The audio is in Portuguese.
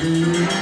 Música